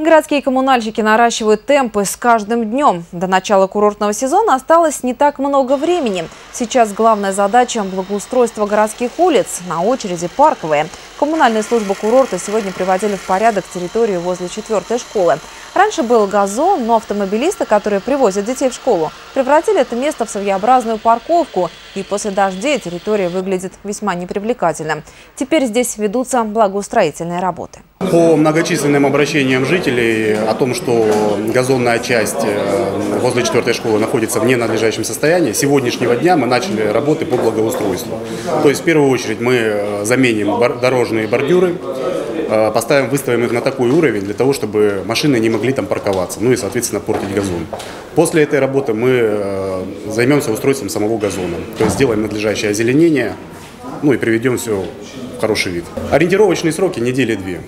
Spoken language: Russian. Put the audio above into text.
Городские коммунальщики наращивают темпы с каждым днем. До начала курортного сезона осталось не так много времени. Сейчас главная задача – благоустройство городских улиц. На очереди парковые. Коммунальные службы курорта сегодня приводили в порядок территорию возле четвертой школы. Раньше был газон, но автомобилисты, которые привозят детей в школу, превратили это место в своеобразную парковку. И после дождей территория выглядит весьма непривлекательно. Теперь здесь ведутся благоустроительные работы. По многочисленным обращениям жителей о том, что газонная часть э, возле четвертой школы находится в ненадлежащем состоянии, с сегодняшнего дня мы начали работы по благоустройству. То есть в первую очередь мы э, заменим дорожные бордюры, э, поставим, выставим их на такой уровень для того, чтобы машины не могли там парковаться, ну и, соответственно, портить газон. После этой работы мы займемся устройством самого газона, то есть сделаем надлежащее озеленение, ну и приведем все в хороший вид. Ориентировочные сроки недели две.